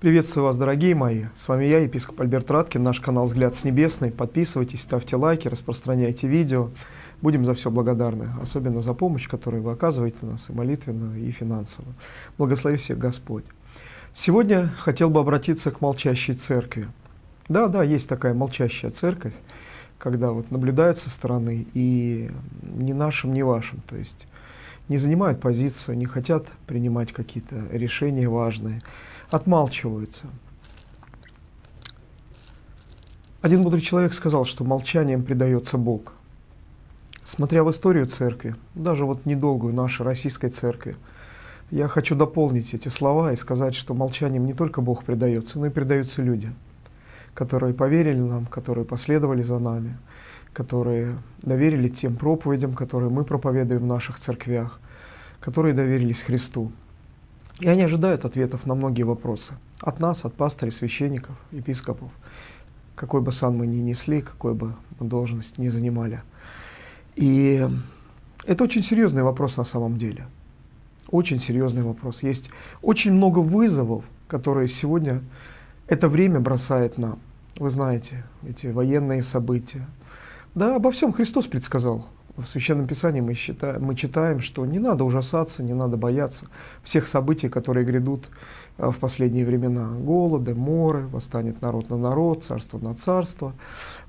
Приветствую вас, дорогие мои. С вами я, епископ Альберт Раткин, наш канал «Взгляд с небесной». Подписывайтесь, ставьте лайки, распространяйте видео. Будем за все благодарны, особенно за помощь, которую вы оказываете нас и молитвенную, и финансовую. Благослови всех Господь. Сегодня хотел бы обратиться к молчащей церкви. Да, да, есть такая молчащая церковь, когда вот наблюдают со стороны и ни нашим, ни вашим, то есть не занимают позицию, не хотят принимать какие-то решения важные, отмалчиваются. Один мудрый человек сказал, что молчанием предается Бог. Смотря в историю церкви, даже вот недолгую нашей российской церкви, я хочу дополнить эти слова и сказать, что молчанием не только Бог предается, но и предаются люди, которые поверили нам, которые последовали за нами, которые доверили тем проповедям, которые мы проповедуем в наших церквях, которые доверились Христу. И они ожидают ответов на многие вопросы. От нас, от пастырей, священников, епископов. Какой бы сан мы ни несли, какой бы мы должность ни занимали. И это очень серьезный вопрос на самом деле. Очень серьезный вопрос. Есть очень много вызовов, которые сегодня это время бросает нам. Вы знаете, эти военные события, да, обо всем Христос предсказал. В Священном Писании мы, считаем, мы читаем, что не надо ужасаться, не надо бояться всех событий, которые грядут э, в последние времена. Голоды, моры, восстанет народ на народ, царство на царство.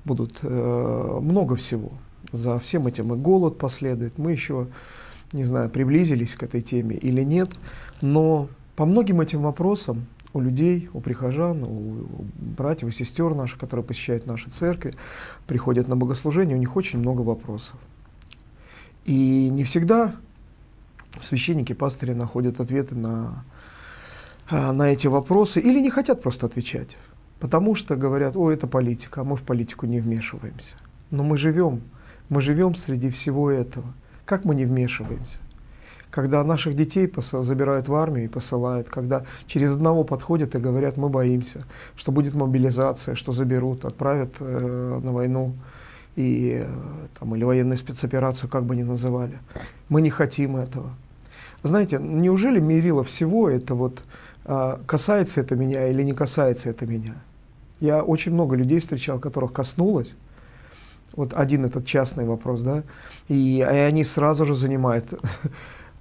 Будут э, много всего. За всем этим и голод последует. Мы еще, не знаю, приблизились к этой теме или нет, но по многим этим вопросам у людей, у прихожан, у братьев и сестер наших, которые посещают наши церкви, приходят на богослужение, у них очень много вопросов. И не всегда священники, пастыри находят ответы на, а, на эти вопросы или не хотят просто отвечать. Потому что говорят, о, это политика, а мы в политику не вмешиваемся. Но мы живем, мы живем среди всего этого. Как мы не вмешиваемся? Когда наших детей забирают в армию и посылают, когда через одного подходят и говорят, мы боимся, что будет мобилизация, что заберут, отправят э, на войну и, э, там, или военную спецоперацию, как бы ни называли. Мы не хотим этого. Знаете, неужели мерило всего это вот э, касается это меня или не касается это меня? Я очень много людей встречал, которых коснулось, вот один этот частный вопрос, да, и, и они сразу же занимают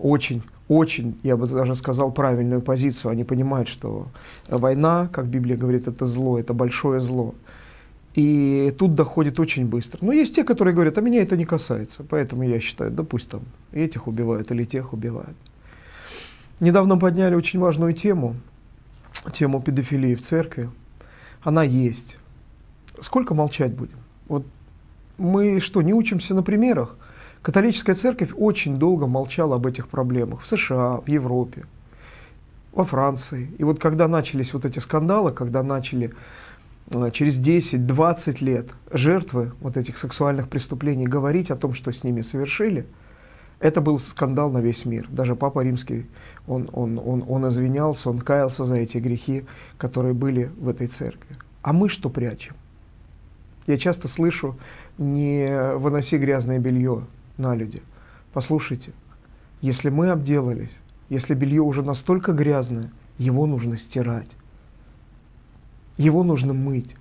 очень, очень, я бы даже сказал, правильную позицию. Они понимают, что война, как Библия говорит, это зло, это большое зло. И тут доходит очень быстро. Но есть те, которые говорят, а меня это не касается. Поэтому я считаю, да этих убивают или тех убивают. Недавно подняли очень важную тему, тему педофилии в церкви. Она есть. Сколько молчать будем? Вот мы что, не учимся на примерах? Католическая церковь очень долго молчала об этих проблемах в США, в Европе, во Франции. И вот когда начались вот эти скандалы, когда начали э, через 10-20 лет жертвы вот этих сексуальных преступлений говорить о том, что с ними совершили, это был скандал на весь мир. Даже Папа Римский, он, он, он, он извинялся, он каялся за эти грехи, которые были в этой церкви. А мы что прячем? Я часто слышу, не выноси грязное белье, на люди. Послушайте, если мы обделались, если белье уже настолько грязное, его нужно стирать. Его нужно мыть.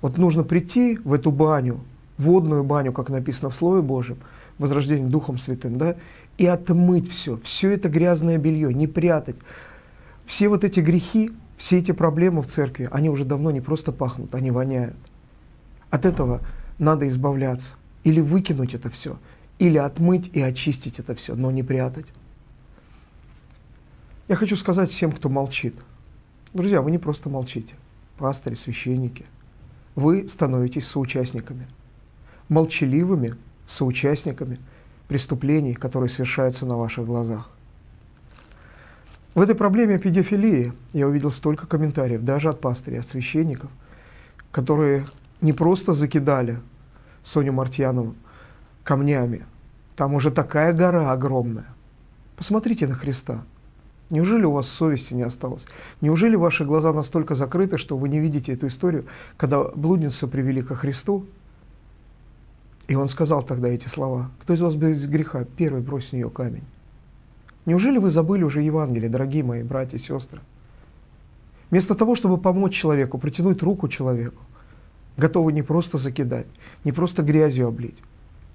Вот нужно прийти в эту баню, водную баню, как написано в Слове Божьем, возрождение Духом Святым, да, и отмыть все, все это грязное белье, не прятать. Все вот эти грехи, все эти проблемы в церкви, они уже давно не просто пахнут, они воняют. От этого надо избавляться или выкинуть это все или отмыть и очистить это все, но не прятать. Я хочу сказать всем, кто молчит. Друзья, вы не просто молчите. Пастыри, священники. Вы становитесь соучастниками. Молчаливыми соучастниками преступлений, которые совершаются на ваших глазах. В этой проблеме педофилии я увидел столько комментариев, даже от пастырей, от священников, которые не просто закидали Соню Мартьянову камнями. Там уже такая гора огромная. Посмотрите на Христа. Неужели у вас совести не осталось? Неужели ваши глаза настолько закрыты, что вы не видите эту историю, когда блудницу привели ко Христу? И он сказал тогда эти слова. Кто из вас без греха, первый брось с нее камень. Неужели вы забыли уже Евангелие, дорогие мои братья и сестры? Вместо того, чтобы помочь человеку, протянуть руку человеку, готовы не просто закидать, не просто грязью облить,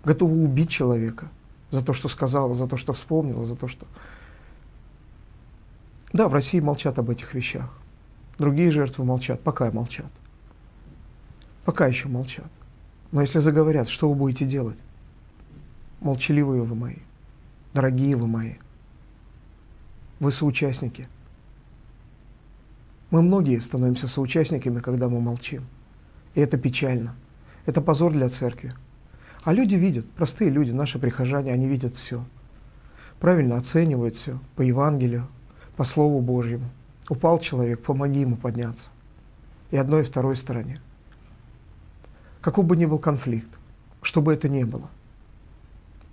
готовы убить человека за то, что сказал, за то, что вспомнил, за то, что... Да, в России молчат об этих вещах. Другие жертвы молчат, пока молчат. Пока еще молчат. Но если заговорят, что вы будете делать? Молчаливые вы мои, дорогие вы мои, вы соучастники. Мы многие становимся соучастниками, когда мы молчим. И это печально. Это позор для церкви. А люди видят, простые люди, наши прихожане, они видят все. Правильно оценивают все по Евангелию, по Слову Божьему. Упал человек, помоги ему подняться. И одной, и второй стороне. Какой бы ни был конфликт, что бы это ни было.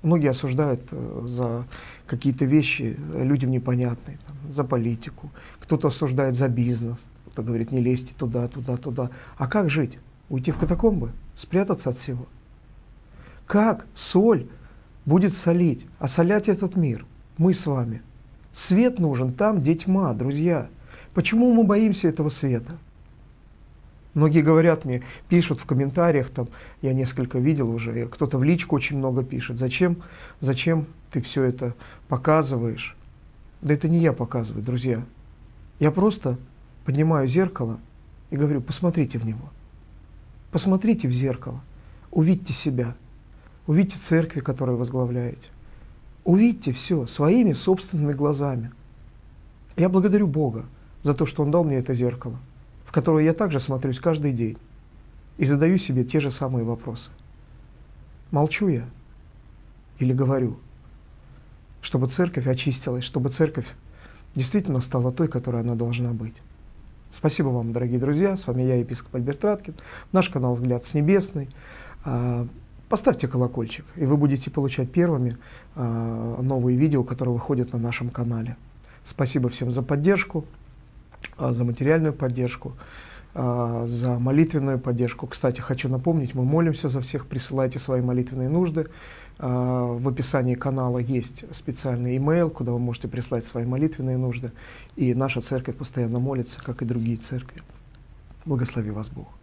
Многие осуждают э, за какие-то вещи э, людям непонятные, там, за политику. Кто-то осуждает за бизнес. Кто-то говорит, не лезьте туда, туда, туда. А как жить? Уйти в катакомбы? Спрятаться от всего? Как соль будет солить, осолять этот мир? Мы с вами. Свет нужен там, где тьма, друзья. Почему мы боимся этого света? Многие говорят мне, пишут в комментариях, там, я несколько видел уже, кто-то в личку очень много пишет, зачем, зачем ты все это показываешь? Да это не я показываю, друзья. Я просто поднимаю зеркало и говорю, посмотрите в него. Посмотрите в зеркало, увидьте себя, увидьте церкви, которые возглавляете. Увидьте все своими собственными глазами. Я благодарю Бога за то, что Он дал мне это зеркало в которую я также смотрюсь каждый день и задаю себе те же самые вопросы. Молчу я или говорю, чтобы церковь очистилась, чтобы церковь действительно стала той, которой она должна быть. Спасибо вам, дорогие друзья. С вами я, епископ Альберт Раткин. Наш канал «Взгляд с небесной». Поставьте колокольчик, и вы будете получать первыми а, новые видео, которые выходят на нашем канале. Спасибо всем за поддержку. А, за материальную поддержку, а, за молитвенную поддержку. Кстати, хочу напомнить, мы молимся за всех, присылайте свои молитвенные нужды. А, в описании канала есть специальный email, куда вы можете прислать свои молитвенные нужды. И наша церковь постоянно молится, как и другие церкви. Благослови вас Бог.